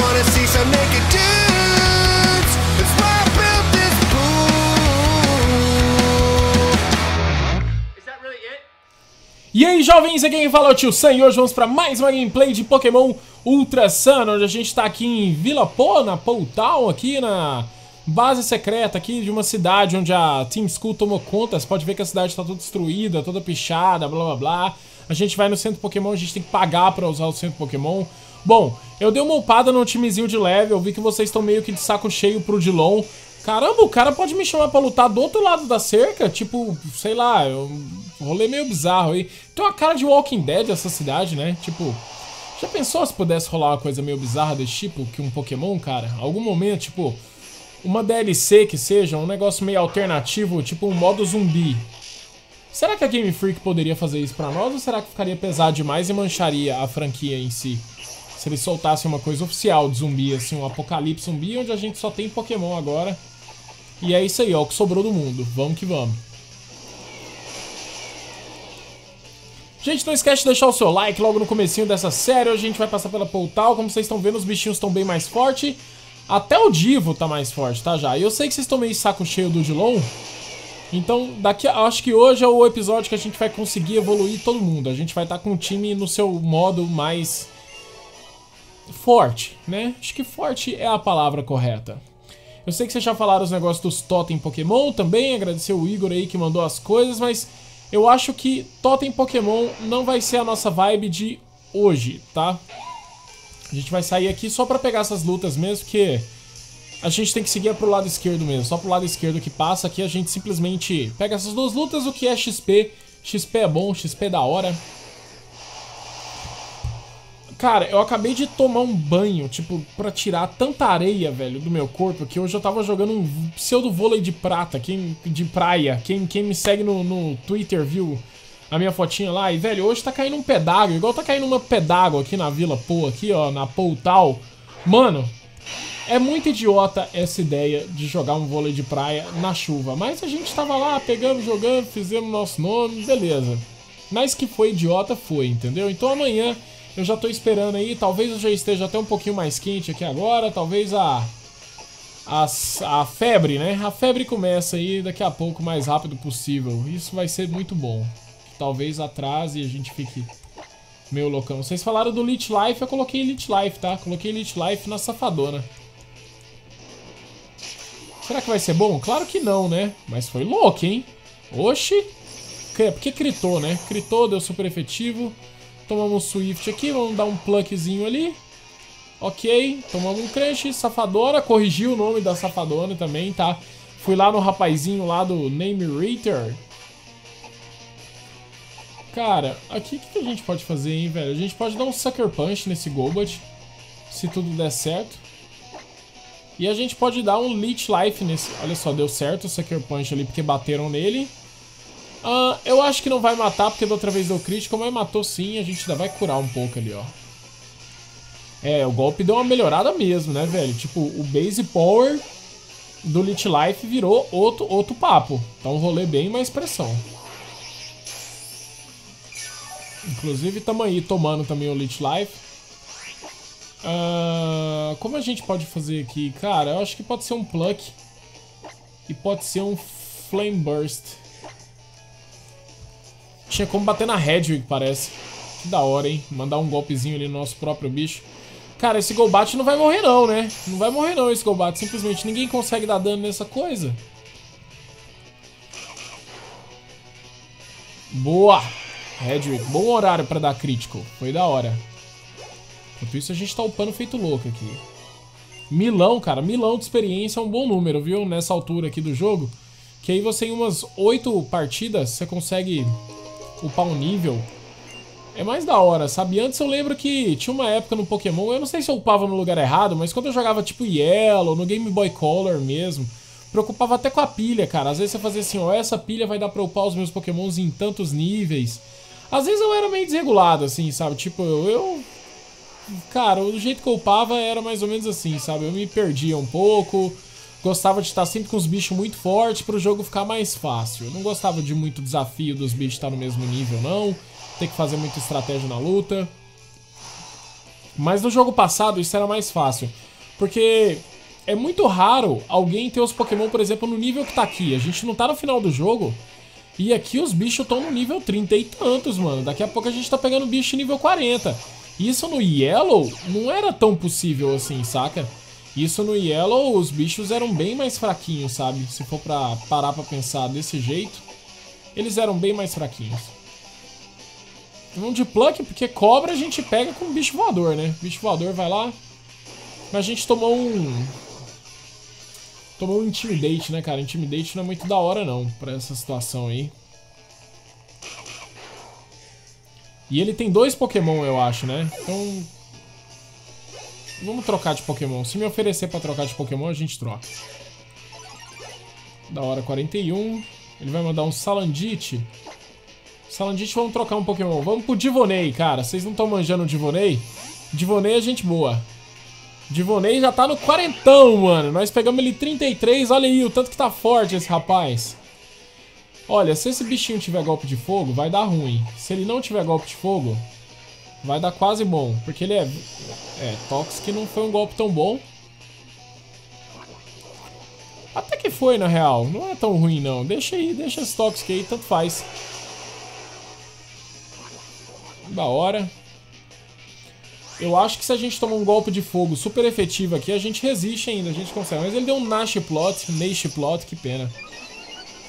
wanna see some naked dudes. That's why I built this pool. E aí, jovens, aqui quem fala é o Tio Sam e hoje vamos para mais uma gameplay de Pokémon Ultra Sun, onde a gente tá aqui em Vila Pô, na Pou Town, aqui na base secreta aqui de uma cidade onde a Team School tomou conta. Você pode ver que a cidade tá toda destruída, toda pichada, blá blá blá. A gente vai no centro Pokémon, a gente tem que pagar pra usar o centro Pokémon. Bom, eu dei uma upada no timezinho de level, vi que vocês estão meio que de saco cheio pro Dilon. Caramba, o cara pode me chamar pra lutar do outro lado da cerca? Tipo, sei lá, eu... rolê meio bizarro aí. Tem uma cara de Walking Dead essa cidade, né? Tipo, já pensou se pudesse rolar uma coisa meio bizarra desse tipo que um Pokémon, cara? Algum momento, tipo, uma DLC que seja, um negócio meio alternativo, tipo um modo zumbi. Será que a Game Freak poderia fazer isso pra nós ou será que ficaria pesado demais e mancharia a franquia em si? Se eles soltassem uma coisa oficial de zumbi, assim, um apocalipse zumbi, onde a gente só tem Pokémon agora. E é isso aí, ó, o que sobrou do mundo. Vamos que vamos. Gente, não esquece de deixar o seu like logo no comecinho dessa série. Hoje a gente vai passar pela Poutal. Como vocês estão vendo, os bichinhos estão bem mais fortes. Até o Divo tá mais forte, tá já? E eu sei que vocês estão meio saco cheio do Dilon. Então, daqui, acho que hoje é o episódio que a gente vai conseguir evoluir todo mundo. A gente vai estar tá com o time no seu modo mais forte, né? Acho que forte é a palavra correta. Eu sei que vocês já falaram os negócios dos Totem Pokémon também, agradecer o Igor aí que mandou as coisas, mas eu acho que Totem Pokémon não vai ser a nossa vibe de hoje, tá? A gente vai sair aqui só pra pegar essas lutas mesmo, porque a gente tem que seguir pro lado esquerdo mesmo. Só pro lado esquerdo que passa aqui a gente simplesmente pega essas duas lutas, o que é XP. XP é bom, XP é da hora. Cara, eu acabei de tomar um banho, tipo, pra tirar tanta areia, velho, do meu corpo, que hoje eu tava jogando um pseudo vôlei de prata, quem, de praia. Quem, quem me segue no, no Twitter viu a minha fotinha lá. E, velho, hoje tá caindo um pedágio, igual tá caindo uma pedágio aqui na Vila Pô, aqui, ó, na Poutal. Mano, é muito idiota essa ideia de jogar um vôlei de praia na chuva. Mas a gente tava lá, pegamos, jogando, fizemos nosso nome, beleza. Mas que foi idiota, foi, entendeu? Então amanhã eu já tô esperando aí, talvez eu já esteja até um pouquinho mais quente aqui agora, talvez a, a, a febre, né? A febre começa aí daqui a pouco, mais rápido possível. Isso vai ser muito bom. Talvez atrase e a gente fique meio loucão. Vocês falaram do Lit Life, eu coloquei Lit Life, tá? Coloquei Lit Life na safadona. Será que vai ser bom? Claro que não, né? Mas foi louco, hein? Oxi! Porque critou, né? Critou, deu super efetivo. Tomamos um Swift aqui, vamos dar um pluckzinho ali. Ok, tomamos um crunch, Safadona, corrigi o nome da Safadona também, tá? Fui lá no rapazinho lá do Name Rater. Cara, aqui o que, que, a gente pode fazer, hein, velho? A gente pode dar um Sucker Punch nesse Golbat, se tudo der certo. E a gente pode dar um Leech Life nesse... Olha só, deu certo o Sucker Punch ali, porque bateram nele. Uh, eu acho que não vai matar, porque da outra vez deu crítico, mas matou sim, a gente ainda vai curar um pouco ali, ó. É, o golpe deu uma melhorada mesmo, né, velho? Tipo, o base power do Lit Life virou outro, outro papo. Tá um rolê bem mais pressão. Inclusive, tamo aí tomando também o Lit Life. Uh, como a gente pode fazer aqui? Cara, eu acho que pode ser um Pluck. E pode ser um Flame Burst. Tinha como bater na Hedwig, parece. Que da hora, hein? Mandar um golpezinho ali no nosso próprio bicho. Cara, esse Golbat não vai morrer não, né? Não vai morrer não esse Golbat. Simplesmente ninguém consegue dar dano nessa coisa. Boa! Hedwig, bom horário pra dar crítico. Foi da hora. Enquanto isso, a gente tá upando feito louco aqui. Milão, cara. Milão de experiência é um bom número, viu? Nessa altura aqui do jogo. Que aí você em umas oito partidas, você consegue upar um nível, é mais da hora, sabe? Antes eu lembro que tinha uma época no Pokémon, eu não sei se eu upava no lugar errado, mas quando eu jogava tipo Yellow, no Game Boy Color mesmo, preocupava até com a pilha, cara. Às vezes você fazia assim, ó, essa pilha vai dar pra upar os meus Pokémons em tantos níveis. Às vezes eu era meio desregulado, assim, sabe? Tipo, eu... Cara, o jeito que eu upava era mais ou menos assim, sabe? Eu me perdia um pouco, gostava de estar sempre com os bichos muito fortes para o jogo ficar mais fácil. Não gostava de muito desafio dos bichos estar no mesmo nível, não. Ter que fazer muita estratégia na luta. Mas no jogo passado isso era mais fácil. Porque é muito raro alguém ter os Pokémon, por exemplo, no nível que tá aqui. A gente não tá no final do jogo. E aqui os bichos estão no nível 30 e tantos, mano. Daqui a pouco a gente tá pegando bicho nível 40. Isso no Yellow não era tão possível assim, saca? Isso no Yellow, os bichos eram bem mais fraquinhos, sabe? Se for pra parar pra pensar desse jeito, eles eram bem mais fraquinhos. Um de Pluck, porque cobra a gente pega com bicho voador, né? Bicho voador vai lá. Mas a gente tomou um... Tomou um Intimidate, né, cara? Intimidate não é muito da hora, não, pra essa situação aí. E ele tem dois Pokémon, eu acho, né? Então... Vamos trocar de Pokémon. Se me oferecer pra trocar de Pokémon, a gente troca. Da hora 41. Ele vai mandar um Salandit. Salandit, vamos trocar um Pokémon. Vamos pro Divonei, cara. Vocês não estão manjando o Divonei? Divonei é gente boa. Divonei já tá no quarentão, mano. Nós pegamos ele 33. Olha aí o tanto que tá forte esse rapaz. Olha, se esse bichinho tiver golpe de fogo, vai dar ruim. Se ele não tiver golpe de fogo, vai dar quase bom. Porque ele é... É, Toxic não foi um golpe tão bom. Até que foi, na real. Não é tão ruim, não. Deixa aí, deixa esse Toxic aí, tanto faz. Da hora. Eu acho que se a gente tomar um golpe de fogo super efetivo aqui, a gente resiste ainda, a gente consegue. Mas ele deu um Nash Plot, Nash Plot, que pena.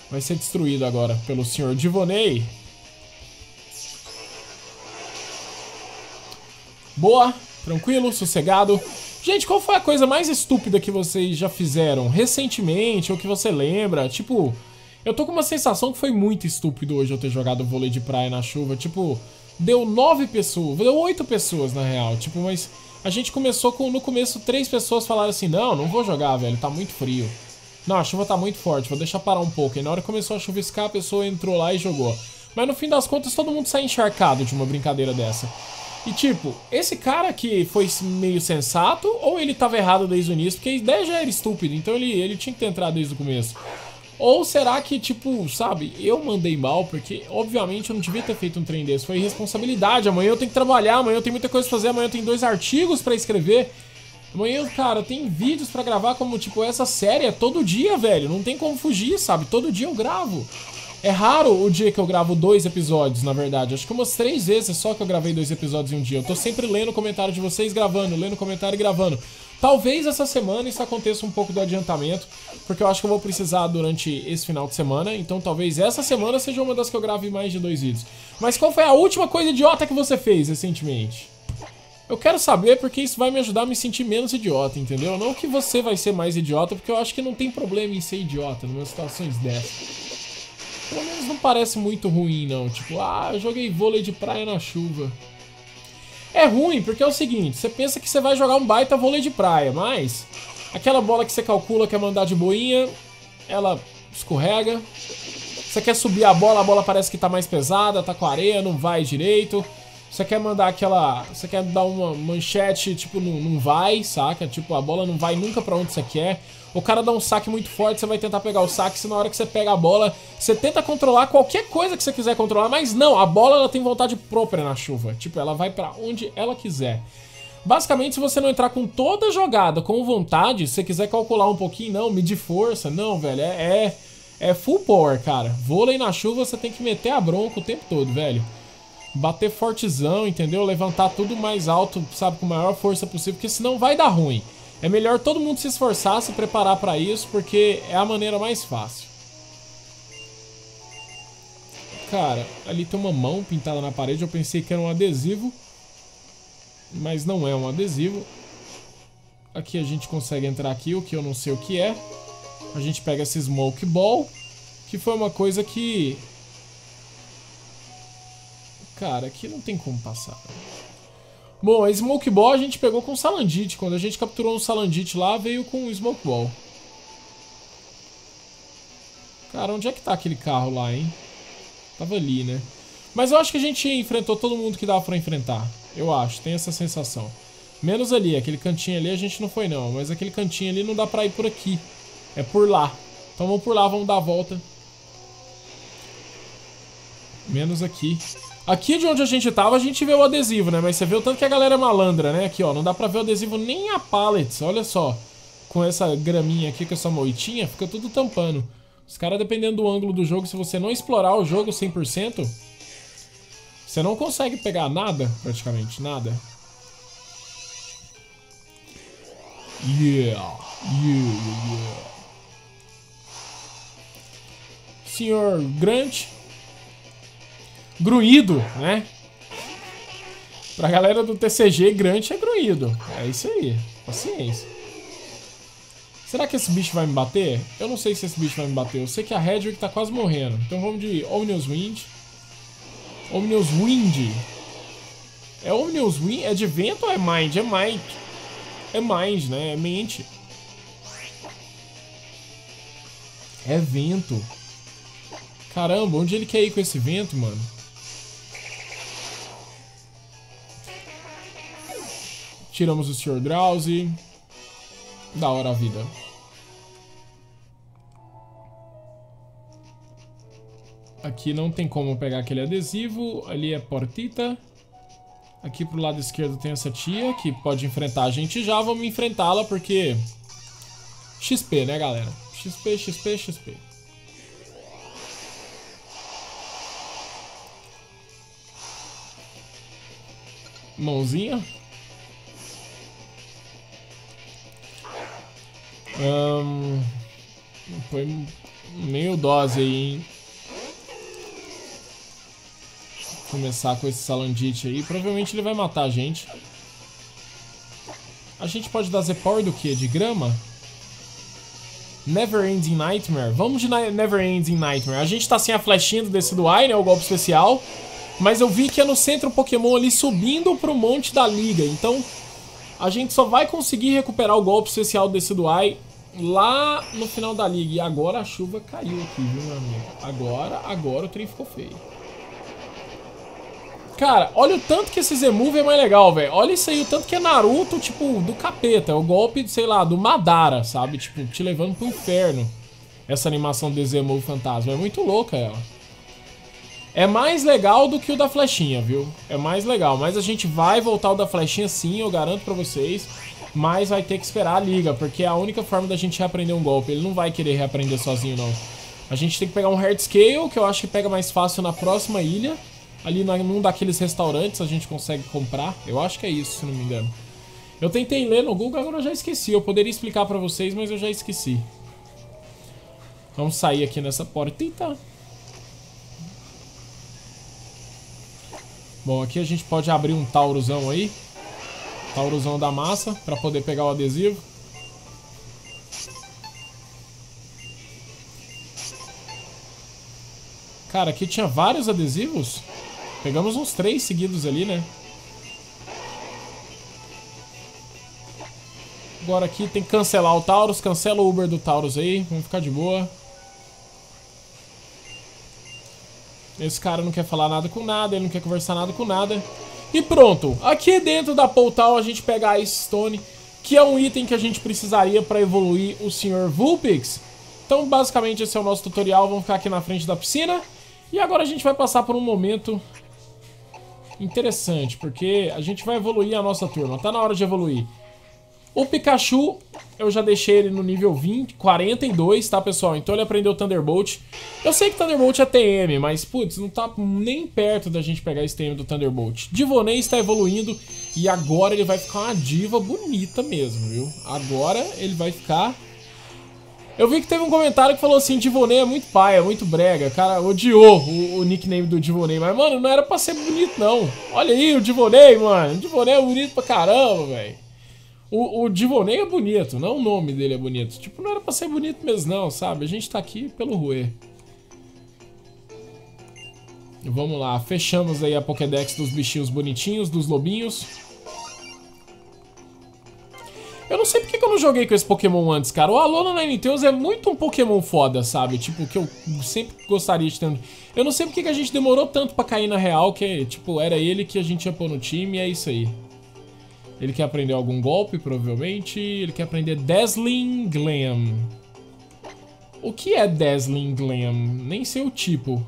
Vai ser destruído agora pelo senhor Divonei. Boa, tranquilo, sossegado. Gente, qual foi a coisa mais estúpida que vocês já fizeram recentemente ou que você lembra? Tipo, eu tô com uma sensação que foi muito estúpido hoje eu ter jogado vôlei de praia na chuva. Tipo, deu nove pessoas, deu oito pessoas na real. Tipo, mas a gente começou com, no começo, três pessoas falaram assim: Não, não vou jogar, velho, tá muito frio. Não, a chuva tá muito forte, vou deixar parar um pouco. E na hora que começou a chuviscar, a pessoa entrou lá e jogou. Mas no fim das contas, todo mundo sai encharcado de uma brincadeira dessa. E tipo, esse cara que foi meio sensato, ou ele tava errado desde o início, porque a ideia já era estúpida, então ele, ele tinha que ter entrado desde o começo. Ou será que, tipo, sabe, eu mandei mal, porque obviamente eu não devia ter feito um trem desse, foi irresponsabilidade. Amanhã eu tenho que trabalhar, amanhã eu tenho muita coisa pra fazer, amanhã eu tenho dois artigos pra escrever. Amanhã, cara, tem vídeos pra gravar como, tipo, essa série é todo dia, velho. Não tem como fugir, sabe? Todo dia eu gravo. É raro o dia que eu gravo dois episódios, na verdade. Acho que umas três vezes só que eu gravei dois episódios em um dia. Eu tô sempre lendo o comentário de vocês, gravando, lendo o comentário e gravando. Talvez essa semana isso aconteça um pouco do adiantamento, porque eu acho que eu vou precisar durante esse final de semana. Então talvez essa semana seja uma das que eu grave mais de dois vídeos. Mas qual foi a última coisa idiota que você fez recentemente? Eu quero saber porque isso vai me ajudar a me sentir menos idiota, entendeu? Não que você vai ser mais idiota, porque eu acho que não tem problema em ser idiota numa situações dessas. Pelo menos não parece muito ruim, não. Tipo, ah, eu joguei vôlei de praia na chuva. É ruim, porque é o seguinte, você pensa que você vai jogar um baita vôlei de praia, mas aquela bola que você calcula que é mandar de boinha, ela escorrega. Você quer subir a bola, a bola parece que tá mais pesada, tá com areia, não vai direito. Você quer mandar aquela. Você quer dar uma manchete, tipo, não, não vai, saca? Tipo, a bola não vai nunca pra onde você quer. O cara dá um saque muito forte, você vai tentar pegar o saque, se na hora que você pega a bola, você tenta controlar qualquer coisa que você quiser controlar, mas não, a bola ela tem vontade própria na chuva. Tipo, ela vai pra onde ela quiser. Basicamente, se você não entrar com toda a jogada com vontade, se você quiser calcular um pouquinho, não, medir força, não, velho, é, é, é full power, cara. Vôlei na chuva, você tem que meter a bronca o tempo todo, velho bater fortezão, entendeu? Levantar tudo mais alto, sabe, com a maior força possível, porque senão vai dar ruim. É melhor todo mundo se esforçar, se preparar para isso, porque é a maneira mais fácil. Cara, ali tem uma mão pintada na parede, eu pensei que era um adesivo, mas não é um adesivo. Aqui a gente consegue entrar aqui, o que eu não sei o que é. A gente pega esse Smoke Ball, que foi uma coisa que Cara, aqui não tem como passar. Bom, a Smoke Ball a gente pegou com Salandit. Quando a gente capturou um Salandit lá, veio com o Smoke Ball. Cara, onde é que tá aquele carro lá, hein? Tava ali, né? Mas eu acho que a gente enfrentou todo mundo que dava pra enfrentar. Eu acho, tem essa sensação. Menos ali, aquele cantinho ali a gente não foi não. Mas aquele cantinho ali não dá pra ir por aqui. É por lá. Então vamos por lá, vamos dar a volta. Menos aqui. Aqui de onde a gente tava, a gente vê o adesivo, né? Mas você vê o tanto que a galera é malandra, né? Aqui, ó, não dá pra ver o adesivo nem a pallets, olha só. Com essa graminha aqui, com essa moitinha, fica tudo tampando. Os caras, dependendo do ângulo do jogo, se você não explorar o jogo 100%, você não consegue pegar nada, praticamente, nada. Yeah, yeah, yeah. Senhor Grant. Grunhido, né? Pra galera do TCG, Grant é grunhido. É isso aí. Paciência. Será que esse bicho vai me bater? Eu não sei se esse bicho vai me bater. Eu sei que a Hedwig tá quase morrendo. Então vamos de Omnius Wind. Omnius Wind. É Omnius Wind? É de vento ou é Mind? É Mind. É Mind, né? É mente. É vento. Caramba, onde ele quer ir com esse vento, mano? Tiramos o Sr. Drowsy. Da hora a vida. Aqui não tem como pegar aquele adesivo. Ali é portita. Aqui pro lado esquerdo tem essa tia que pode enfrentar a gente já. Vamos enfrentá-la porque... XP, né, galera? XP, XP, XP. Mãozinha. Um, foi meio dose aí, hein? Começar com esse Salandite aí. Provavelmente ele vai matar a gente. A gente pode dar Z-Power do que? De grama? Never Ending Nightmare. Vamos de Never Ending Nightmare. A gente tá sem a flechinha do Decidueye, né? O golpe especial. Mas eu vi que é no centro Pokémon ali subindo pro monte da liga. Então a gente só vai conseguir recuperar o golpe especial do Decidueye lá no final da liga. E agora a chuva caiu aqui, viu, meu amigo? Agora, agora o trem ficou feio. Cara, olha o tanto que esse Z-Move é mais legal, velho. Olha isso aí, o tanto que é Naruto, tipo, do capeta. É o golpe, sei lá, do Madara, sabe? Tipo, te levando pro inferno. Essa animação de Z-Move fantasma. É muito louca ela. É mais legal do que o da flechinha, viu? É mais legal. Mas a gente vai voltar o da flechinha sim, eu garanto pra vocês. Mas vai ter que esperar a liga, porque é a única forma da gente reaprender um golpe. Ele não vai querer reaprender sozinho, não. A gente tem que pegar um Hard Scale, que eu acho que pega mais fácil na próxima ilha. Ali num daqueles restaurantes a gente consegue comprar. Eu acho que é isso, se não me engano. Eu tentei ler no Google, agora eu já esqueci. Eu poderia explicar pra vocês, mas eu já esqueci. Vamos sair aqui nessa portita. Bom, aqui a gente pode abrir um Taurusão aí. Taurusão da massa, pra poder pegar o adesivo. Cara, aqui tinha vários adesivos. Pegamos uns três seguidos ali, né? Agora aqui tem que cancelar o Taurus. Cancela o Uber do Taurus aí. Vamos ficar de boa. Esse cara não quer falar nada com nada. Ele não quer conversar nada com nada. E pronto. Aqui dentro da Portal a gente pega a Ice Stone. Que é um item que a gente precisaria para evoluir o Sr. Vulpix. Então basicamente esse é o nosso tutorial. Vamos ficar aqui na frente da piscina. E agora a gente vai passar por um momento interessante, porque a gente vai evoluir a nossa turma. Tá na hora de evoluir. O Pikachu, eu já deixei ele no nível 20, 42, tá, pessoal? Então ele aprendeu Thunderbolt. Eu sei que Thunderbolt é TM, mas, putz, não tá nem perto da gente pegar esse TM do Thunderbolt. Divonei está evoluindo e agora ele vai ficar uma diva bonita mesmo, viu? Agora ele vai ficar eu vi que teve um comentário que falou assim, Divonei é muito paia, é muito brega. Cara odiou o, o, nickname do Divonei. Mas, mano, não era pra ser bonito, não. Olha aí o Divonei, mano. O Divonei é bonito pra caramba, velho. O, o Divonei é bonito, não o nome dele é bonito. Tipo, não era pra ser bonito mesmo, não, sabe? A gente tá aqui pelo Rue. Vamos lá, fechamos aí a Pokédex dos bichinhos bonitinhos, dos lobinhos. Eu não sei porque que eu não joguei com esse Pokémon antes, cara. O Alola Ninetales é muito um Pokémon foda, sabe? Tipo, que eu sempre gostaria de ter... Eu não sei porque que a gente demorou tanto pra cair na real, que, tipo, era ele que a gente ia pôr no time e é isso aí. Ele quer aprender algum golpe, provavelmente. Ele quer aprender Dazzling Glam. O que é Dazzling Glam? Nem sei o tipo.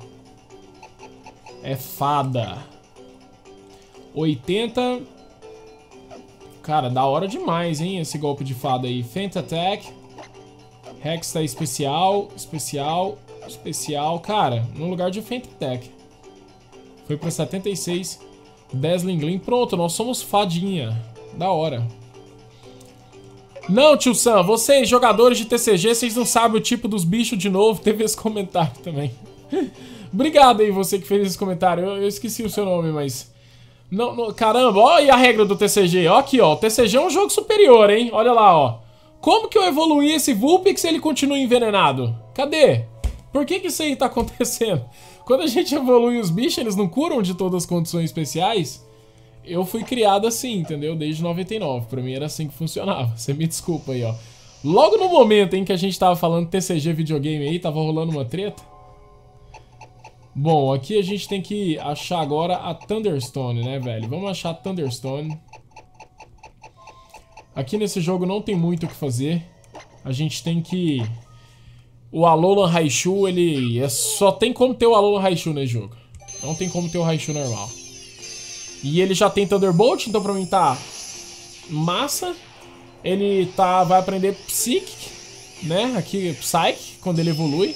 É fada. 80. Cara, da hora demais, hein, esse golpe de fada aí. Feint Attack. Rex tá especial, especial, especial. Cara, no lugar de Feint Attack. Foi pra 76. Dazzling Gleam. Pronto, nós somos fadinha. Da hora. Não, tio Sam, vocês, jogadores de TCG, vocês não sabem o tipo dos bichos de novo. Teve esse comentário também. Obrigado aí, você que fez esse comentário. Eu, eu esqueci o seu nome, mas... Não, não, caramba, e a regra do TCG. Ó aqui, ó. O TCG é um jogo superior, hein? Olha lá, ó. Como que eu evoluí esse Vulpix se ele continua envenenado? Cadê? Por que que isso aí tá acontecendo? Quando a gente evolui os bichos, eles não curam de todas as condições especiais? Eu fui criado assim, entendeu? Desde 99. Pra mim era assim que funcionava. Você me desculpa aí, ó. Logo no momento em que a gente tava falando TCG videogame aí, tava rolando uma treta. Bom, aqui a gente tem que achar agora a Thunderstone, né, velho? Vamos achar a Thunderstone. Aqui nesse jogo não tem muito o que fazer. A gente tem que... O Alolan Raichu, ele... É... Só tem como ter o Alolan Raichu nesse jogo. Não tem como ter o Raichu normal. E ele já tem Thunderbolt, então pra mim tá massa. Ele tá, vai aprender Psychic, né? Aqui, Psyche, quando ele evolui.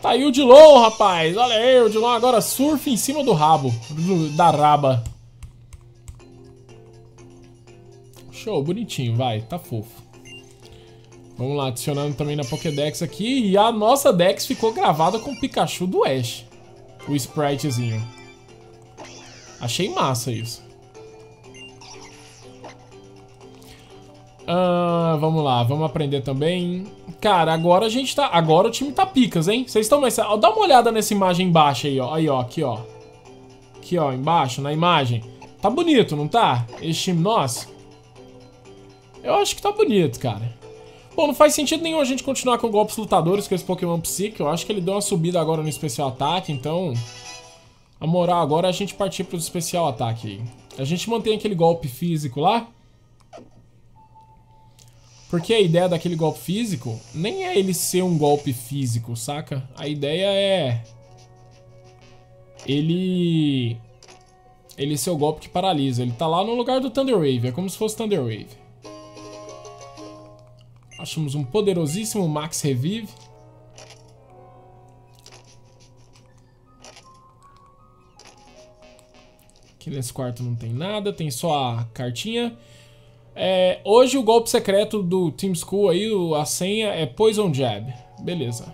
Tá aí o Dilon, rapaz. Olha aí, o Dilon agora surfa em cima do rabo, da raba. Show, bonitinho, vai, tá fofo. Vamos lá, adicionando também na Pokédex aqui. E a nossa Dex ficou gravada com o Pikachu do Ash. O spritezinho. Achei massa isso. Ah, vamos lá, vamos aprender também. Cara, agora a gente tá... Agora o time tá picas, hein? Vocês estão mais... Dá uma olhada nessa imagem embaixo aí, ó. Aí, ó, aqui, ó. Aqui, ó, embaixo, na imagem. Tá bonito, não tá? Esse time nosso. Eu acho que tá bonito, cara. Bom, não faz sentido nenhum a gente continuar com golpes lutadores com esse Pokémon Psyche. Eu acho que ele deu uma subida agora no especial ataque, então... A moral agora é a gente partir pro especial ataque aí. A gente mantém aquele golpe físico lá. Porque a ideia daquele golpe físico nem é ele ser um golpe físico, saca? A ideia é... Ele... Ele ser o golpe que paralisa. Ele tá lá no lugar do Thunder Wave. É como se fosse Thunder Wave. Achamos um poderosíssimo Max Revive. Aqui nesse quarto não tem nada, tem só a cartinha. É, hoje o golpe secreto do Team School aí, a senha é Poison Jab. Beleza.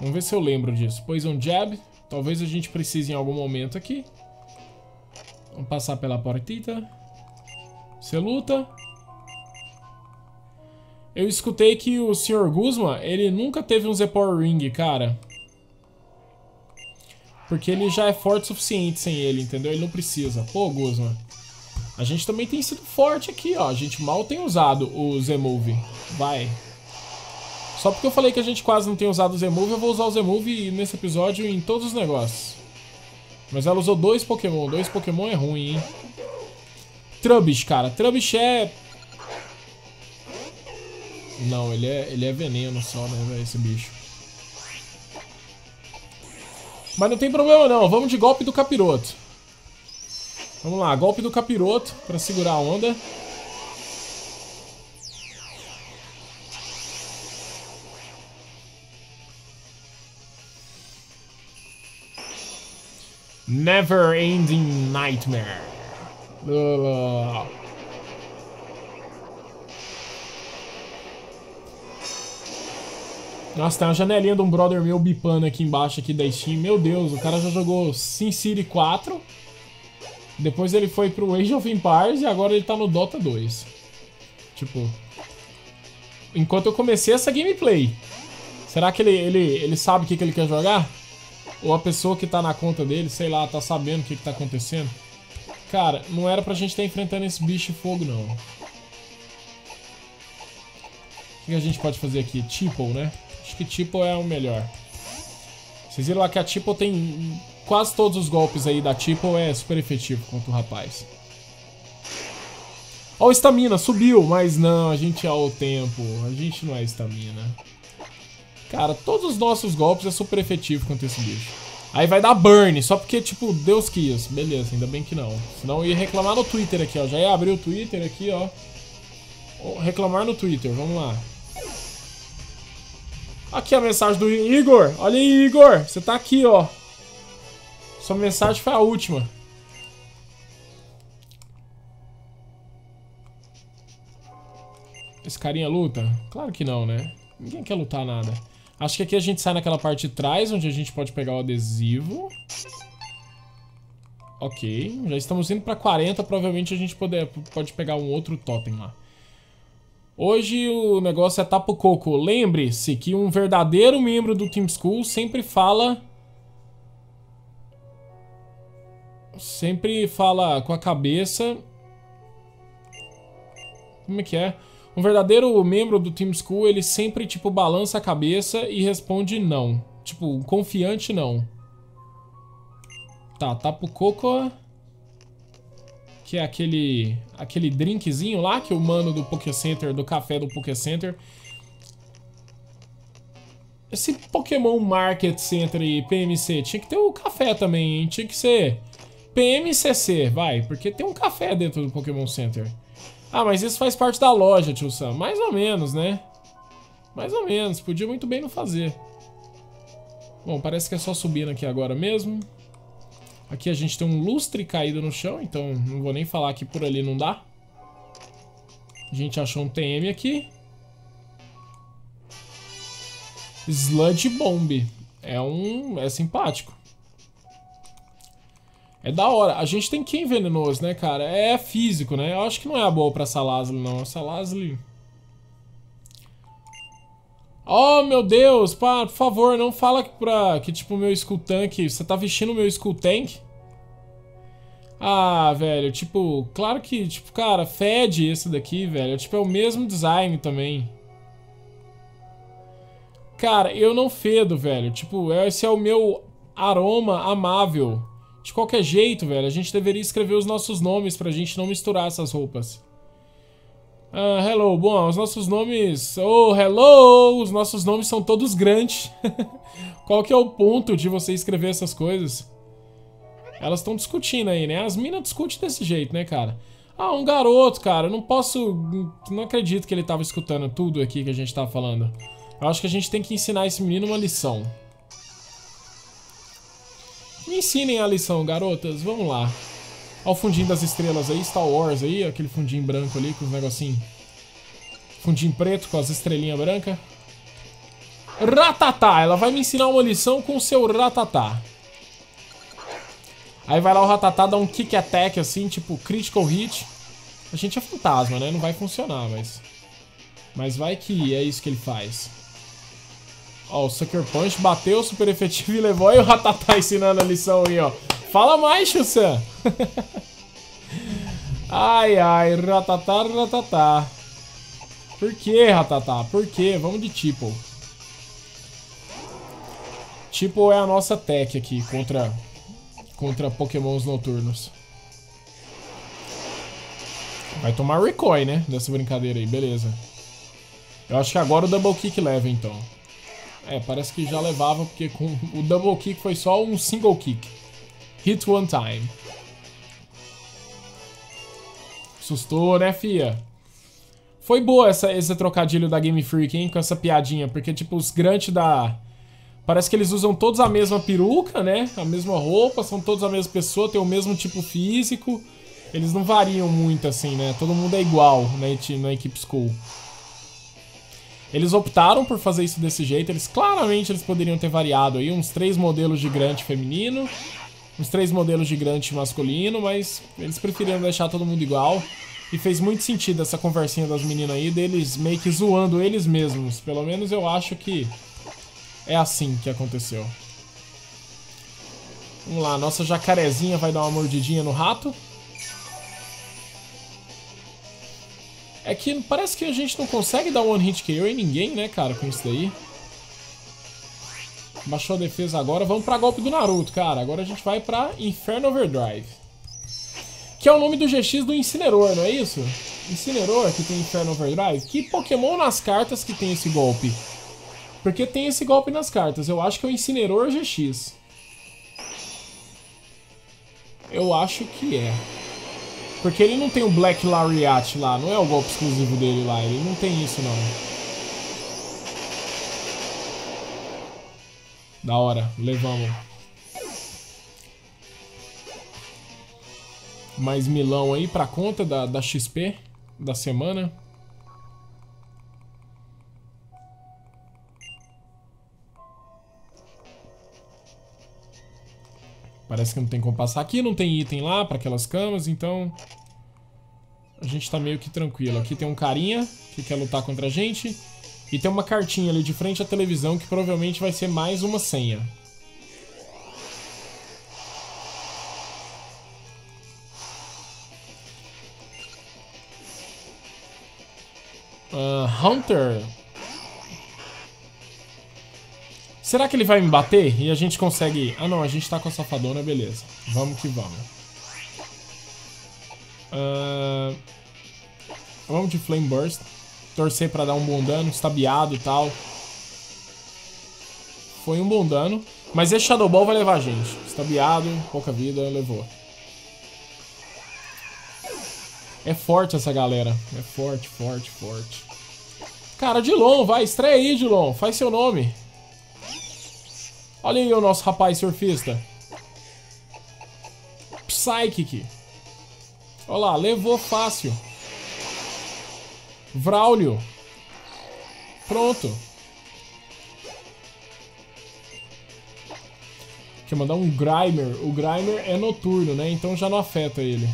Vamos ver se eu lembro disso. Poison Jab. Talvez a gente precise em algum momento aqui. Vamos passar pela portita. Você luta. Eu escutei que o Sr. Guzman, ele nunca teve um Zepor Ring, cara. Porque ele já é forte o suficiente sem ele, entendeu? Ele não precisa. Pô, Guzman. A gente também tem sido forte aqui, ó. A gente mal tem usado o Z-Move. Vai. Só porque eu falei que a gente quase não tem usado o Z-Move, eu vou usar o Z-Move nesse episódio em todos os negócios. Mas ela usou dois Pokémon. Dois Pokémon é ruim, hein? Trubbish, cara. Trubbish é... Não, ele é, ele é veneno só, né, esse bicho. Mas não tem problema não, vamos de golpe do capiroto. Vamos lá, golpe do capiroto pra segurar a onda. Never Ending Nightmare. Uh... Nossa, tem uma janelinha de um brother meu bipando aqui embaixo aqui da Steam. Meu Deus, o cara já jogou Sin City 4. Depois ele foi pro Age of Empires e agora ele tá no Dota 2. Tipo... Enquanto eu comecei essa gameplay. Será que ele, ele, ele sabe o que, que ele quer jogar? Ou a pessoa que tá na conta dele, sei lá, tá sabendo o que, que tá acontecendo? Cara, não era pra gente estar tá enfrentando esse bicho de fogo, não. O que, que a gente pode fazer aqui? Tipo, né? Acho que Tipo é o melhor. Vocês viram lá que a Tipo tem... Quase todos os golpes aí da Tipo é super efetivo contra o rapaz. Ó, o estamina, subiu, mas não, a gente é o tempo. A gente não é estamina. Cara, todos os nossos golpes é super efetivo contra esse bicho. Aí vai dar burn, só porque, tipo, Deus quis. Beleza, ainda bem que não. Senão eu ia reclamar no Twitter aqui, ó. Já ia abrir o Twitter aqui, ó. Reclamar no Twitter, vamos lá. Aqui a mensagem do Igor. Olha aí, Igor. Você tá aqui, ó. Sua mensagem foi a última. Esse carinha luta? Claro que não, né? Ninguém quer lutar nada. Acho que aqui a gente sai naquela parte de trás, onde a gente pode pegar o adesivo. Ok, já estamos indo pra 40, provavelmente a gente pode, pode pegar um outro totem lá. Hoje o negócio é tapo coco. Lembre-se que um verdadeiro membro do Team School sempre fala... Sempre fala com a cabeça... Como é que é? Um verdadeiro membro do Team School, ele sempre, tipo, balança a cabeça e responde não. Tipo, confiante não. Tá, tapo coco que é aquele aquele drinkzinho lá que o mano do Poké Center, do café do Poké Center. Esse Pokémon Market Center e PMC tinha que ter o café também, hein? Tinha que ser PMCC, vai, porque tem um café dentro do Pokémon Center. Ah, mas isso faz parte da loja, tio Sam. Mais ou menos, né? Mais ou menos, podia muito bem não fazer. Bom, parece que é só subindo aqui agora mesmo. Aqui a gente tem um lustre caído no chão, então não vou nem falar que por ali não dá. A gente achou um TM aqui. Sludge Bomb. É um... é simpático. É da hora. A gente tem quem venenoso, né, cara? É físico, né? Eu acho que não é a boa pra Salazli, não. Salazli... Oh, meu Deus, pá, por favor, não fala pra, que, tipo, meu Skull Tank... Você tá vestindo meu Skull Tank? Ah, velho, tipo, claro que, tipo, cara, fede esse daqui, velho. Tipo, é o mesmo design também. Cara, eu não fedo, velho. Tipo, esse é o meu aroma amável. De qualquer jeito, velho, a gente deveria escrever os nossos nomes pra gente não misturar essas roupas. Ah, hello. Bom, os nossos nomes... Oh, hello! Os nossos nomes são todos grandes. Qual que é o ponto de você escrever essas coisas? Elas estão discutindo aí, né? As minas discutem desse jeito, né, cara? Ah, um garoto, cara. Eu não posso... Não acredito que ele tava escutando tudo aqui que a gente tava falando. Eu acho que a gente tem que ensinar esse menino uma lição. Me ensinem a lição, garotas. Vamos lá. Olha o fundinho das estrelas aí, Star Wars aí, aquele fundinho branco ali com os negocinhos. Fundinho preto com as estrelinhas brancas. Ratatá, ela vai me ensinar uma lição com o seu Ratatá. Aí vai lá o Ratatá, dá um kick attack assim, tipo critical hit. A gente é fantasma, né? Não vai funcionar, mas... Mas vai que é isso que ele faz. Ó, o Sucker Punch bateu, super efetivo e levou. Aí o Ratatá ensinando a lição aí, ó. Fala mais, Chusan. ai, ai, ratatá, ratatá. Por que, ratatá? Por que? Vamos de tipo. Tipo é a nossa tech aqui contra, contra pokémons noturnos. Vai tomar recoil, né? Dessa brincadeira aí, beleza. Eu acho que agora o Double Kick leva, então. É, parece que já levava, porque com o Double Kick foi só um Single Kick. Hit one time. Assustou, né, fia? Foi boa essa, esse trocadilho da Game Freak, hein? Com essa piadinha. Porque, tipo, os Grant da... Parece que eles usam todos a mesma peruca, né? A mesma roupa, são todos a mesma pessoa, tem o mesmo tipo físico. Eles não variam muito, assim, né? Todo mundo é igual na, na equipe School. Eles optaram por fazer isso desse jeito. Eles claramente eles poderiam ter variado aí uns três modelos de Grant feminino os três modelos de Grant masculino, mas eles preferiram deixar todo mundo igual. E fez muito sentido essa conversinha das meninas aí, deles meio que zoando eles mesmos. Pelo menos eu acho que é assim que aconteceu. Vamos lá, nossa jacarezinha vai dar uma mordidinha no rato. É que parece que a gente não consegue dar one hit KO em ninguém, né, cara, com isso daí. Baixou a defesa agora. Vamos pra golpe do Naruto, cara. Agora a gente vai pra Inferno Overdrive. Que é o nome do GX do Incineroar, não é isso? Incineroar que tem Inferno Overdrive. Que Pokémon nas cartas que tem esse golpe? Porque tem esse golpe nas cartas. Eu acho que é o Incineroar GX. Eu acho que é. Porque ele não tem o Black Lariat lá, não é o golpe exclusivo dele lá, ele não tem isso não. Da hora, levamos. Mais milão aí pra conta da, da XP da semana. Parece que não tem como passar aqui, não tem item lá pra aquelas camas, então... A gente tá meio que tranquilo. Aqui tem um carinha que quer lutar contra a gente. E tem uma cartinha ali de frente à televisão que provavelmente vai ser mais uma senha. Uh, Hunter. Será que ele vai me bater e a gente consegue... Ah não, a gente tá com a safadona, beleza. Vamos que vamos. Uh... Vamos de Flame Burst. Torcer pra dar um bom dano, estabiado e tal. Foi um bom dano. Mas esse Shadow Ball vai levar a gente. Estabiado, pouca vida, levou. É forte essa galera. É forte, forte, forte. Cara, Dilon, vai, estreia aí, Dilon. Faz seu nome. Olha aí o nosso rapaz surfista. Psychic. Olha lá, levou fácil. Vraulio. Pronto. Eu mandar um Grimer. O Grimer é noturno, né? Então já não afeta ele.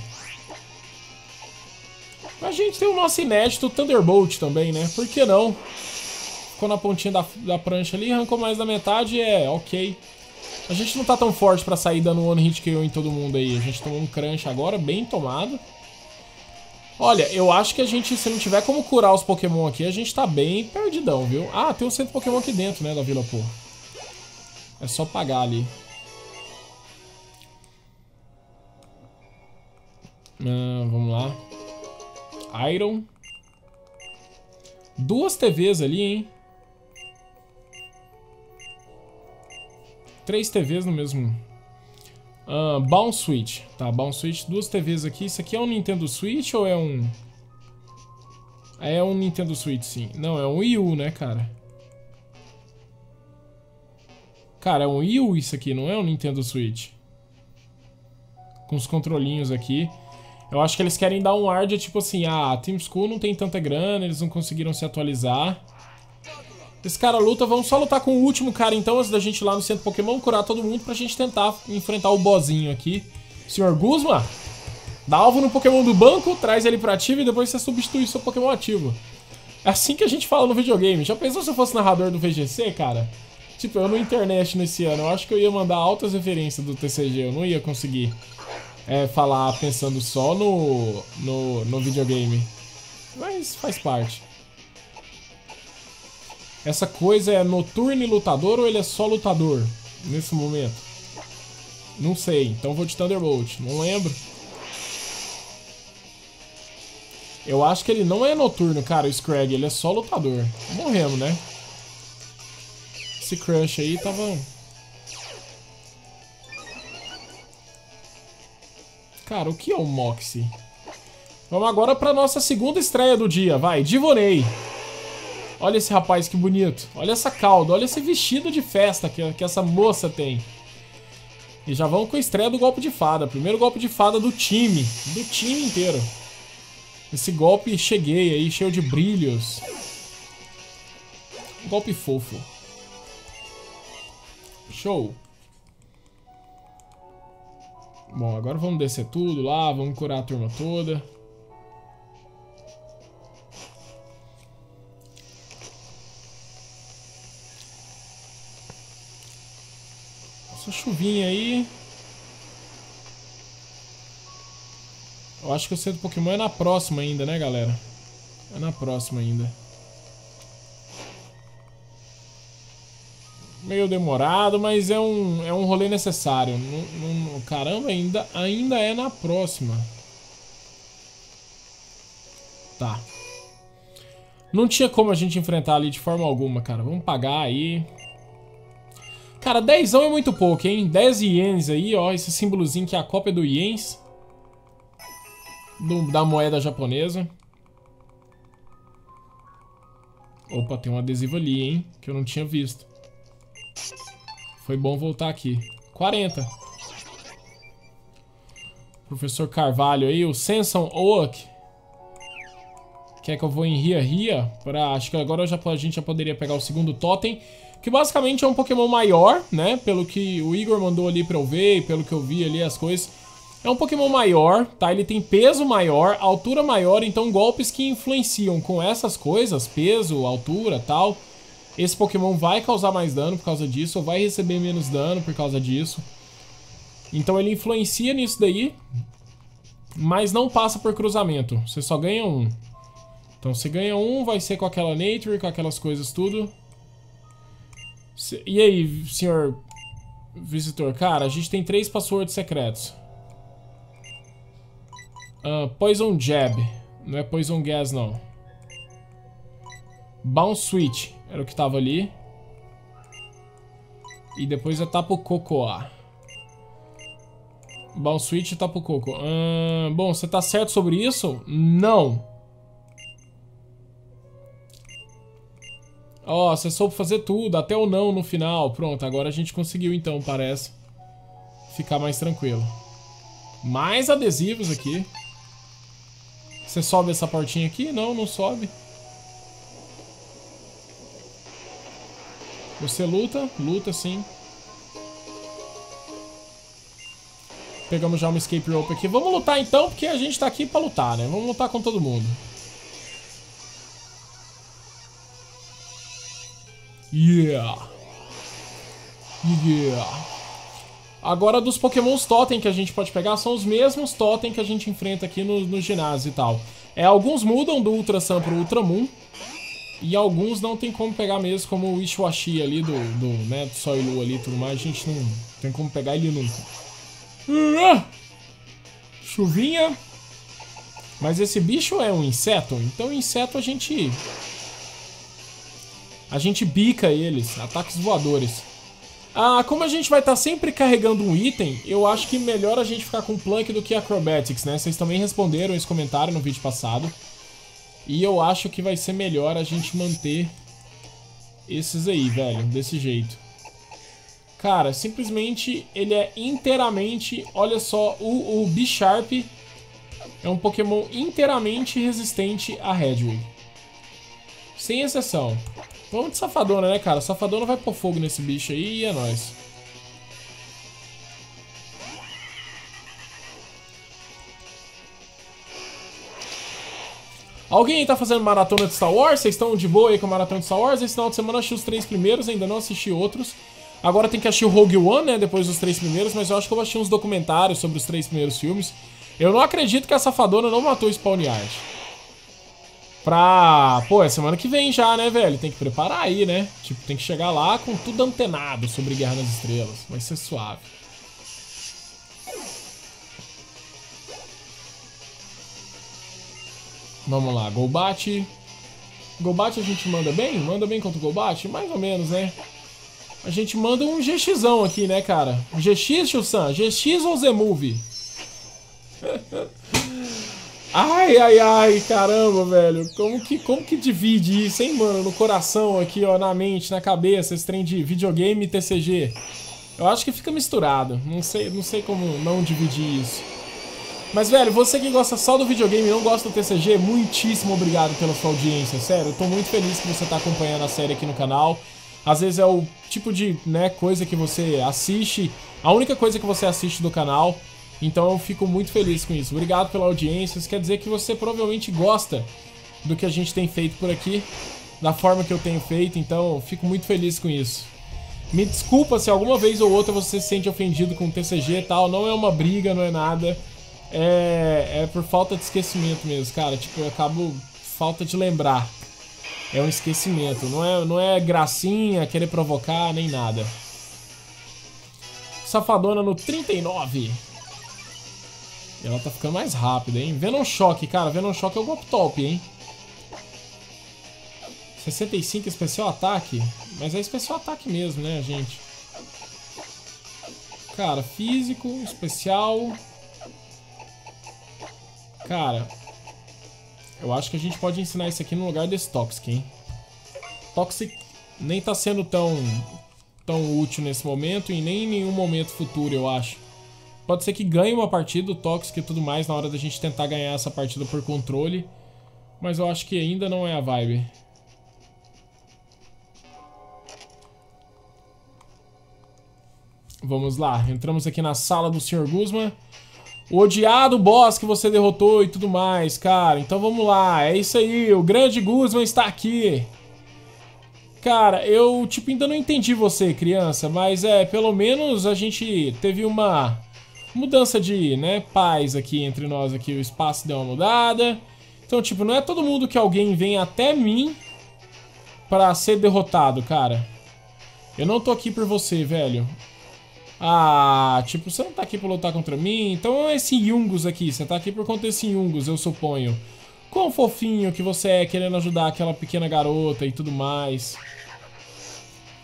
A gente tem o nosso inédito Thunderbolt também, né? Por que não? Ficou na pontinha da, da prancha ali, arrancou mais da metade, é ok. A gente não tá tão forte pra sair dando one hit KO em todo mundo aí. A gente tomou um crunch agora, bem tomado. Olha, eu acho que a gente, se não tiver como curar os Pokémon aqui, a gente tá bem perdidão, viu? Ah, tem um centro Pokémon aqui dentro, né, da Vila Pô. É só pagar ali. Ah, vamos lá. Iron. Duas TVs ali, hein? Três TVs no mesmo... Uh, Bounce Switch. Tá, Bounce Switch, duas TVs aqui. Isso aqui é um Nintendo Switch ou é um... É um Nintendo Switch, sim. Não, é um Wii U, né, cara? Cara, é um Wii U isso aqui, não é um Nintendo Switch. Com os controlinhos aqui. Eu acho que eles querem dar um ar de tipo assim, ah, a Team School não tem tanta grana, eles não conseguiram se atualizar. Esse cara luta, vamos só lutar com o último cara então, antes da gente ir lá no centro Pokémon, curar todo mundo pra gente tentar enfrentar o bozinho aqui. Senhor Guzma, dá alvo no Pokémon do banco, traz ele pro ativo e depois você substitui seu Pokémon ativo. É assim que a gente fala no videogame. Já pensou se eu fosse narrador do VGC, cara? Tipo, eu no internet nesse ano, eu acho que eu ia mandar altas referências do TCG, eu não ia conseguir é, falar pensando só no, no, no videogame. Mas faz parte. Essa coisa é noturno e lutador ou ele é só lutador nesse momento? Não sei, então vou de Thunderbolt, não lembro. Eu acho que ele não é noturno, cara, o Scrag, ele é só lutador. Morremos, né? Esse Crush aí tava Cara, o que é o Moxie? Vamos agora pra nossa segunda estreia do dia, vai, Divonei. Olha esse rapaz que bonito. Olha essa cauda, olha esse vestido de festa que, que essa moça tem. E já vamos com a estreia do golpe de fada. Primeiro golpe de fada do time. Do time inteiro. Esse golpe cheguei aí, cheio de brilhos. Golpe fofo. Show. Bom, agora vamos descer tudo lá, vamos curar a turma toda. Essa chuvinha aí. Eu acho que o centro Pokémon é na próxima ainda, né, galera? É na próxima ainda. meio demorado, mas é um, é um rolê necessário. Não, caramba, ainda, ainda é na próxima. Tá. Não tinha como a gente enfrentar ali de forma alguma, cara. Vamos pagar aí. Cara, 10 é muito pouco, hein? 10 ienes aí, ó. Esse símbolozinho que é a cópia do iens. Do, da moeda japonesa. Opa, tem um adesivo ali, hein? Que eu não tinha visto. Foi bom voltar aqui. 40. Professor Carvalho aí, o Senson Oak. Quer que eu vou em Ria Ria? Pra, acho que agora já, a gente já poderia pegar o segundo totem. Que basicamente é um Pokémon maior, né? Pelo que o Igor mandou ali pra eu ver pelo que eu vi ali as coisas. É um Pokémon maior, tá? Ele tem peso maior, altura maior, então golpes que influenciam com essas coisas, peso, altura tal, esse Pokémon vai causar mais dano por causa disso, ou vai receber menos dano por causa disso. Então ele influencia nisso daí, mas não passa por cruzamento. Você só ganha um. Então você ganha um, vai ser com aquela Nature, com aquelas coisas tudo. E aí, senhor visitor? Cara, a gente tem três passwords secretos. Uh, poison Jab. Não é Poison Gas, não. Bounce Switch. Era o que tava ali. E depois é Tapo Cocoa. Bounce Switch e Tapo Coco. Uh, bom, você tá certo sobre isso? Não. Ó, oh, você soube fazer tudo, até o não no final. Pronto, agora a gente conseguiu então, parece. Ficar mais tranquilo. Mais adesivos aqui. Você sobe essa portinha aqui? Não, não sobe. Você luta? Luta sim. Pegamos já uma escape rope aqui. Vamos lutar então, porque a gente tá aqui pra lutar, né? Vamos lutar com todo mundo. Yeah. Yeah. Agora, dos pokémons totem que a gente pode pegar, são os mesmos totem que a gente enfrenta aqui no, no ginásio e tal. É, alguns mudam do Ultra Sun pro Ultra Moon. E alguns não tem como pegar mesmo, como o Ishwashi ali do, do, né, do Sol e Lua ali e tudo mais. A gente não tem como pegar ele nunca. Ah! Chuvinha. Mas esse bicho é um inseto, então inseto a gente... A gente bica eles, ataques voadores. Ah, como a gente vai estar tá sempre carregando um item, eu acho que melhor a gente ficar com Plank do que Acrobatics, né? Vocês também responderam esse comentário no vídeo passado. E eu acho que vai ser melhor a gente manter esses aí, velho, desse jeito. Cara, simplesmente ele é inteiramente... Olha só, o, o B-Sharp é um Pokémon inteiramente resistente a Hedwig. Sem exceção. Vamos de Safadona, né, cara? Safadona vai pôr fogo nesse bicho aí e é nóis. Alguém tá fazendo maratona de Star Wars? Vocês estão de boa aí com a maratona de Star Wars? Esse final de semana assisti os três primeiros, ainda não assisti outros. Agora tem que assistir o Rogue One, né, depois dos três primeiros, mas eu acho que eu vou assistir uns documentários sobre os três primeiros filmes. Eu não acredito que a safadona não matou o Spawn Yard. Pra... Pô, é semana que vem já, né, velho? Tem que preparar aí, né? Tipo, tem que chegar lá com tudo antenado sobre Guerra nas Estrelas. Vai ser suave. Vamos lá, Golbat. Golbat a gente manda bem? Manda bem contra o Golbat? Mais ou menos, né? A gente manda um GXão aqui, né, cara? GX, Chusan? GX ou Z-Move? ai, ai, ai, caramba, velho. Como que, como que divide isso, hein, mano? No coração aqui, ó, na mente, na cabeça, esse trem de videogame e TCG. Eu acho que fica misturado. Não sei, não sei como não dividir isso. Mas, velho, você que gosta só do videogame e não gosta do TCG, muitíssimo obrigado pela sua audiência, sério. Eu tô muito feliz que você tá acompanhando a série aqui no canal. Às vezes é o tipo de né, coisa que você assiste, a única coisa que você assiste do canal. Então eu fico muito feliz com isso. Obrigado pela audiência. Isso quer dizer que você provavelmente gosta do que a gente tem feito por aqui, da forma que eu tenho feito. Então eu fico muito feliz com isso. Me desculpa se alguma vez ou outra você se sente ofendido com o TCG e tal. Não é uma briga, não é nada é, é por falta de esquecimento mesmo, cara. Tipo, eu acabo falta de lembrar. É um esquecimento. Não é, não é gracinha, querer provocar, nem nada. Safadona no 39. E ela tá ficando mais rápida, hein? Venom Shock, cara. Venom Shock é o golpe top, hein? 65 especial ataque. Mas é especial ataque mesmo, né, gente? Cara, físico, especial. Cara, eu acho que a gente pode ensinar isso aqui no lugar desse Toxic, hein? Toxic nem tá sendo tão, tão útil nesse momento e nem em nenhum momento futuro, eu acho. Pode ser que ganhe uma partida, o Toxic e tudo mais, na hora da gente tentar ganhar essa partida por controle. Mas eu acho que ainda não é a vibe. Vamos lá, entramos aqui na sala do Sr. Guzman. O odiado boss que você derrotou e tudo mais, cara. Então vamos lá, é isso aí, o grande Guzman está aqui. Cara, eu, tipo, ainda não entendi você, criança, mas é, pelo menos a gente teve uma mudança de, né, paz aqui entre nós aqui, o espaço deu uma mudada. Então, tipo, não é todo mundo que alguém vem até mim pra ser derrotado, cara. Eu não tô aqui por você, velho. Ah, tipo, você não tá aqui pra lutar contra mim? Então é esse Yungus aqui, você tá aqui por conta desse Yungus, eu suponho. Quão fofinho que você é querendo ajudar aquela pequena garota e tudo mais.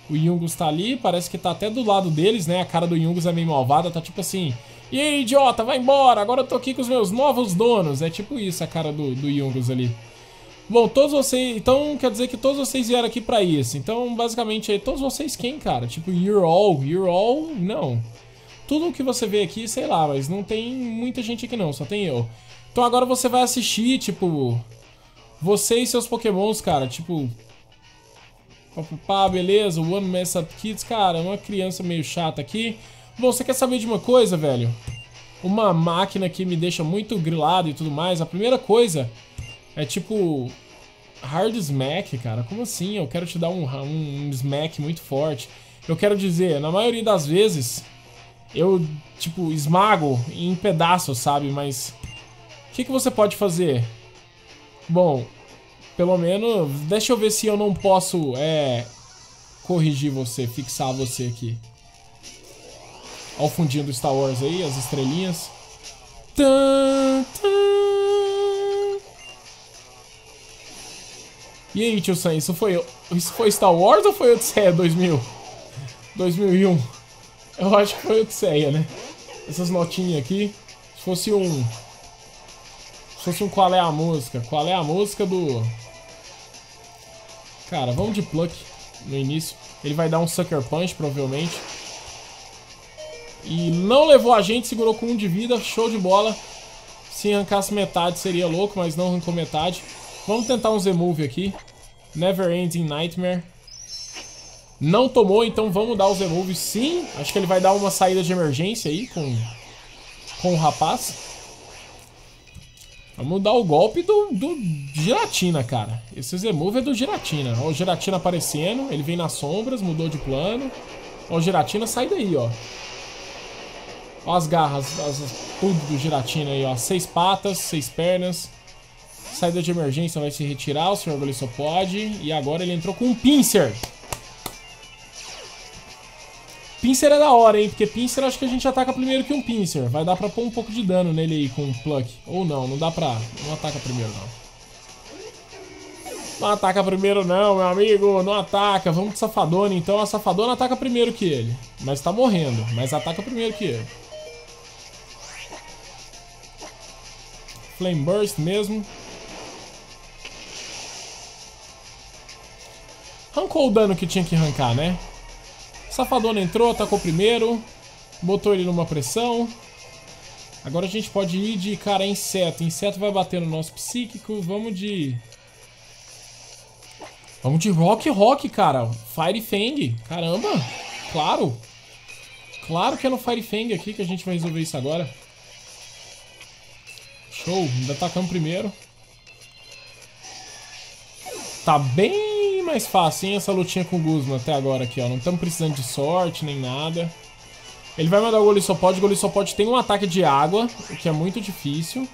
O Yungus tá ali, parece que tá até do lado deles, né? A cara do Yungus é meio malvada, tá tipo assim... E aí, idiota, vai embora, agora eu tô aqui com os meus novos donos. É tipo isso a cara do, do Yungus ali. Bom, todos vocês... Então, quer dizer que todos vocês vieram aqui pra isso. Então, basicamente, é todos vocês quem, cara? Tipo, you're all, you're all... Não. Tudo que você vê aqui, sei lá, mas não tem muita gente aqui não, só tem eu. Então agora você vai assistir, tipo... Você e seus pokémons, cara, tipo... Pá, beleza, One Mess Up Kids, cara, uma criança meio chata aqui. Bom, você quer saber de uma coisa, velho? Uma máquina que me deixa muito grilado e tudo mais. A primeira coisa é tipo... Hard Smack, cara. Como assim? Eu quero te dar um, um, um Smack muito forte. Eu quero dizer, na maioria das vezes, eu, tipo, esmago em pedaços, sabe? Mas o que, que você pode fazer? Bom, pelo menos, deixa eu ver se eu não posso, é, corrigir você, fixar você aqui. Olha o fundinho do Star Wars aí, as estrelinhas. Tum, tum. E aí, tio Sam, isso foi, isso foi Star Wars ou foi Odisseia 2000? 2001? Eu acho que foi Odisseia, né? Essas notinhas aqui. Se fosse um... Se fosse um qual é a música. Qual é a música do... Cara, vamos de Pluck no início. Ele vai dar um Sucker Punch, provavelmente. E não levou a gente, segurou com um de vida, show de bola. Se arrancasse metade seria louco, mas não arrancou metade. Vamos tentar um Z-Move aqui. Never Ending Nightmare. Não tomou, então vamos dar o Z-Move sim. Acho que ele vai dar uma saída de emergência aí com, com o rapaz. Vamos dar o golpe do, do Giratina, cara. Esse Z-Move é do Giratina. Ó o Giratina aparecendo, ele vem nas sombras, mudou de plano. Ó o Giratina, sai daí, ó. Ó as garras, as, tudo do Giratina aí, ó. Seis patas, seis pernas. Saída de emergência vai se retirar, o Sr. Goli só pode. E agora ele entrou com um Pincer. Pincer é da hora, hein? Porque Pincer acho que a gente ataca primeiro que um Pincer. Vai dar pra pôr um pouco de dano nele aí com o Pluck. Ou não, não dá pra... Não ataca primeiro, não. Não ataca primeiro não, meu amigo. Não ataca. Vamos de Safadona, então. A Safadona ataca primeiro que ele. Mas tá morrendo. Mas ataca primeiro que ele. Flame Burst mesmo. Arrancou o dano que tinha que arrancar, né? Safadona entrou, atacou primeiro. Botou ele numa pressão. Agora a gente pode ir de, cara, inseto. Inseto vai bater no nosso psíquico. Vamos de... Vamos de Rock Rock, cara. Fire Fang. Caramba. Claro. Claro que é no Fire Fang aqui que a gente vai resolver isso agora. Show. Ainda atacamos primeiro. Tá bem mais fácil, hein, essa lutinha com o Guzman até agora aqui, ó. Não estamos precisando de sorte nem nada. Ele vai mandar o Golissopod. O Golissopod tem um ataque de água, o que é muito difícil.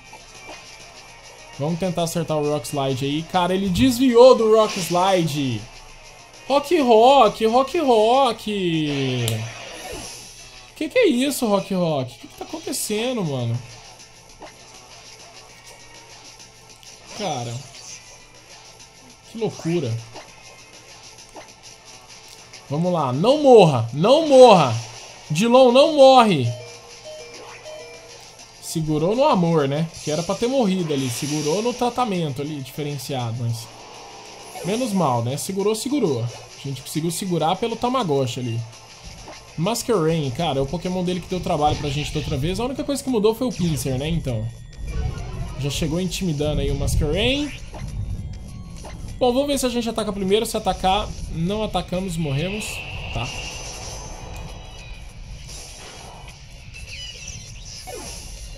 Vamos tentar acertar o Rock Slide aí. Cara, ele desviou do Rock Slide. Rock Rock, Rock Rock. Que que é isso, Rock Rock? O que, que tá acontecendo, mano? Cara. Que loucura. Vamos lá. Não morra. Não morra. Dilon não morre. Segurou no amor, né? Que era pra ter morrido ali. Segurou no tratamento ali, diferenciado, mas... Menos mal, né? Segurou, segurou. A gente conseguiu segurar pelo Tamagotchi ali. Masquerain, cara, é o Pokémon dele que deu trabalho pra gente da outra vez. A única coisa que mudou foi o Pinsir, né, então. Já chegou intimidando aí o Masquerain. Bom, vamos ver se a gente ataca primeiro. Se atacar, não atacamos, morremos. Tá.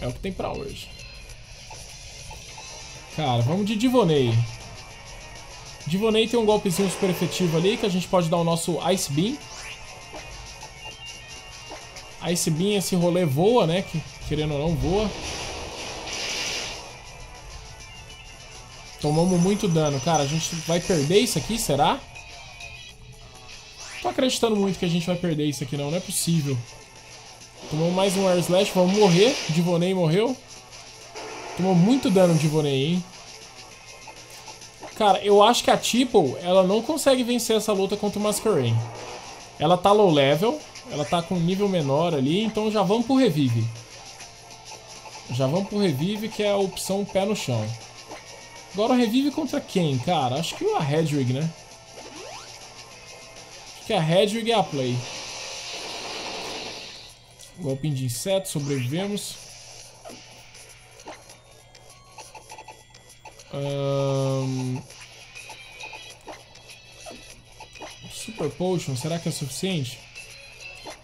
É o que tem pra hoje. Cara, vamos de Divonei. Divonei tem um golpezinho super efetivo ali que a gente pode dar o nosso Ice Beam. Ice Beam, esse rolê voa, né? Que, querendo ou não, voa. Tomamos muito dano. Cara, a gente vai perder isso aqui, será? Tô acreditando muito que a gente vai perder isso aqui, não. Não é possível. Tomamos mais um Air Slash. Vamos morrer. Divonei morreu. Tomou muito dano Divonei, hein? Cara, eu acho que a Tipo, ela não consegue vencer essa luta contra o Masquerain. Ela tá low level. Ela tá com um nível menor ali. Então já vamos pro Revive. Já vamos pro Revive, que é a opção pé no chão. Agora revive contra quem, cara? Acho que a Hedwig, né? Acho que a Hedwig é a play. Golpe de inseto, sobrevivemos. Um... Super Potion, será que é suficiente?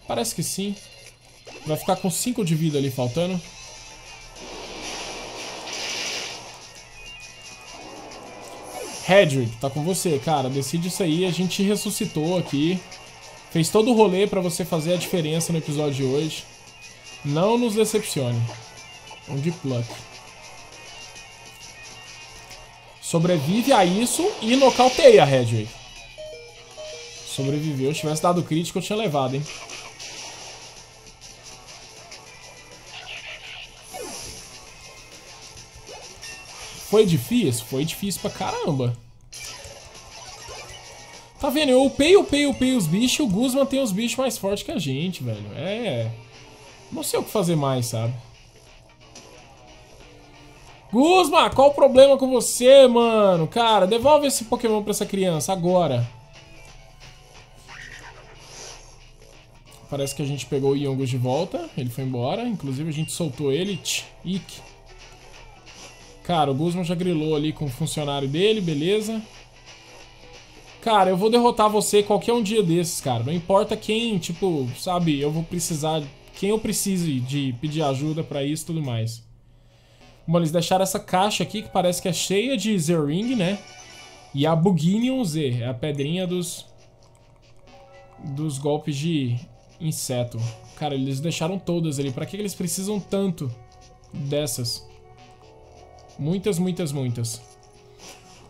Parece que sim. Vai ficar com 5 de vida ali faltando. Hedrick, tá com você, cara. Decide isso aí. A gente ressuscitou aqui. Fez todo o rolê pra você fazer a diferença no episódio de hoje. Não nos decepcione. Um de pluck. Sobrevive a isso e nocauteia a Hedrick. Sobreviveu. Se tivesse dado crítico, eu tinha levado, hein. Foi difícil? Foi difícil pra caramba. Tá vendo? Eu upei, upei, upei os bichos e o Guzman tem os bichos mais fortes que a gente, velho. É... Não sei o que fazer mais, sabe? Guzman, qual o problema com você, mano? Cara, devolve esse Pokémon pra essa criança, agora. Parece que a gente pegou o Yongus de volta. Ele foi embora. Inclusive, a gente soltou ele. Tch, Ike. Cara, o Guzman já grilou ali com o funcionário dele, beleza. Cara, eu vou derrotar você qualquer um dia desses, cara. Não importa quem, tipo, sabe, eu vou precisar... Quem eu precise de pedir ajuda pra isso e tudo mais. Bom, eles deixaram essa caixa aqui que parece que é cheia de Z-Ring, né? E a Buginion Z, é a pedrinha dos... Dos golpes de inseto. Cara, eles deixaram todas ali. Pra que eles precisam tanto dessas? Muitas, muitas, muitas.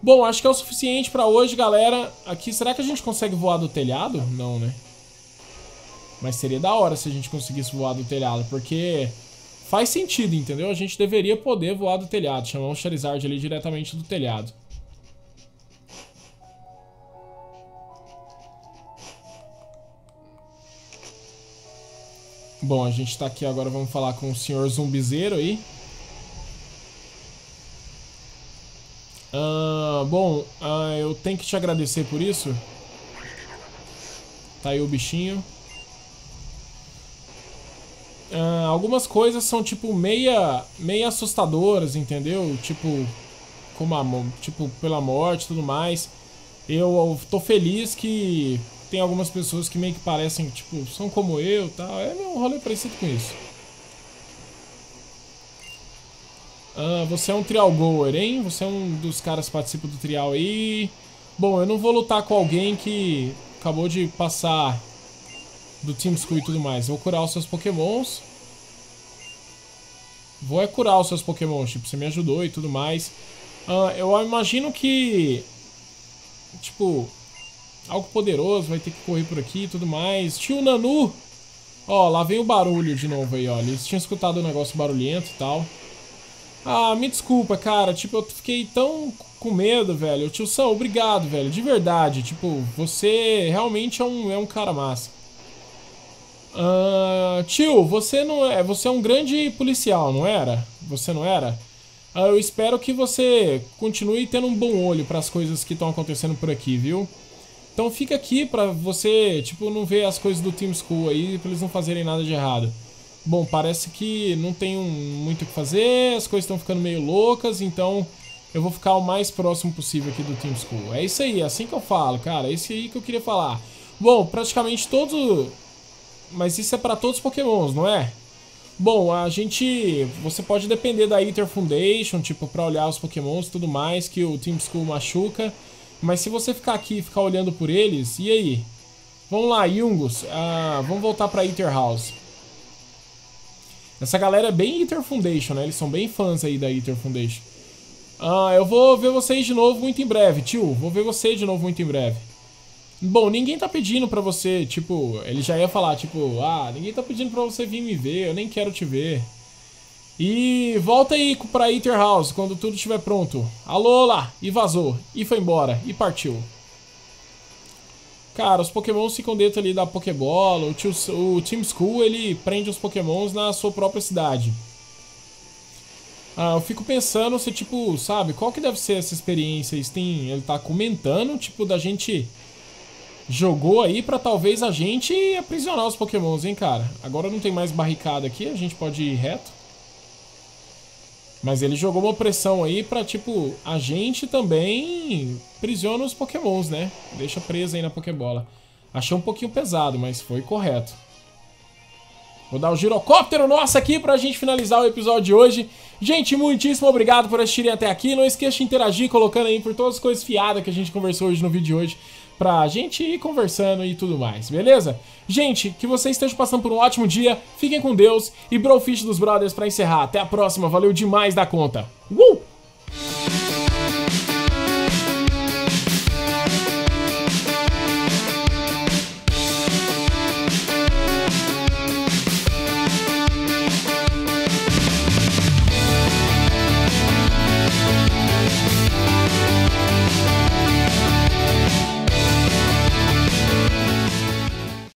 Bom, acho que é o suficiente pra hoje, galera. Aqui, será que a gente consegue voar do telhado? Não, né? Mas seria da hora se a gente conseguisse voar do telhado, porque faz sentido, entendeu? A gente deveria poder voar do telhado, chamar um Charizard ali diretamente do telhado. Bom, a gente tá aqui agora, vamos falar com o senhor zumbizeiro aí. Uh, bom, uh, eu tenho que te agradecer por isso. Tá aí o bichinho. Uh, algumas coisas são tipo meia, meia assustadoras, entendeu? Tipo, como a, tipo pela morte e tudo mais. Eu, eu tô feliz que tem algumas pessoas que meio que parecem, tipo, são como eu, tal. É um rolê parecido com isso. Ah, você é um trial goer, hein? Você é um dos caras que participa do trial aí. Bom, eu não vou lutar com alguém que acabou de passar do Team School e tudo mais. Vou curar os seus pokémons. Vou é curar os seus pokémons, tipo, você me ajudou e tudo mais. Uh, eu imagino que... Tipo... Algo poderoso vai ter que correr por aqui e tudo mais. Tio Nanu! Ó, lá vem o barulho de novo aí, ó. Eles tinham escutado um negócio barulhento e tal. Ah, me desculpa, cara. Tipo, eu fiquei tão com medo, velho. Tio São, obrigado, velho. De verdade. Tipo, você realmente é um, é um cara massa. Ah, tio, você não é. Você é um grande policial, não era? Você não era? Ah, eu espero que você continue tendo um bom olho para as coisas que estão acontecendo por aqui, viu? Então fica aqui pra você, tipo, não ver as coisas do Team School aí, pra eles não fazerem nada de errado. Bom, parece que não tem muito o que fazer, as coisas estão ficando meio loucas, então eu vou ficar o mais próximo possível aqui do Team School. É isso aí, é assim que eu falo, cara, é isso aí que eu queria falar. Bom, praticamente todos... Mas isso é pra todos os pokémons, não é? Bom, a gente... Você pode depender da Ether Foundation, tipo, pra olhar os pokémons e tudo mais, que o Team School machuca. Mas se você ficar aqui e ficar olhando por eles, e aí? Vamos lá, Yungus, ah, vamos voltar pra Ether House. Essa galera é bem Ether Foundation, né? Eles são bem fãs aí da Ether Foundation. Ah, eu vou ver vocês de novo muito em breve, tio. Vou ver você de novo muito em breve. Bom, ninguém tá pedindo pra você, tipo... Ele já ia falar, tipo... Ah, ninguém tá pedindo pra você vir me ver, eu nem quero te ver. E volta aí pra Ether House quando tudo estiver pronto. Alô lá! E vazou. E foi embora. E partiu. Cara, os pokémons ficam dentro ali da Pokébola. O, tio, o Team School, ele prende os pokémons na sua própria cidade. Ah, eu fico pensando se, tipo, sabe, qual que deve ser essa experiência? Têm, ele tá comentando, tipo, da gente jogou aí pra talvez a gente aprisionar os pokémons, hein, cara? Agora não tem mais barricada aqui, a gente pode ir reto. Mas ele jogou uma pressão aí pra, tipo, a gente também prisiona os pokémons, né? Deixa preso aí na pokébola. Achei um pouquinho pesado, mas foi correto. Vou dar o girocóptero nosso aqui pra gente finalizar o episódio de hoje. Gente, muitíssimo obrigado por assistirem até aqui. Não esqueça de interagir colocando aí por todas as coisas fiadas que a gente conversou hoje no vídeo de hoje pra gente ir conversando e tudo mais, beleza? Gente, que vocês estejam passando por um ótimo dia, fiquem com Deus e Brofish dos Brothers pra encerrar. Até a próxima, valeu demais da conta. Uh!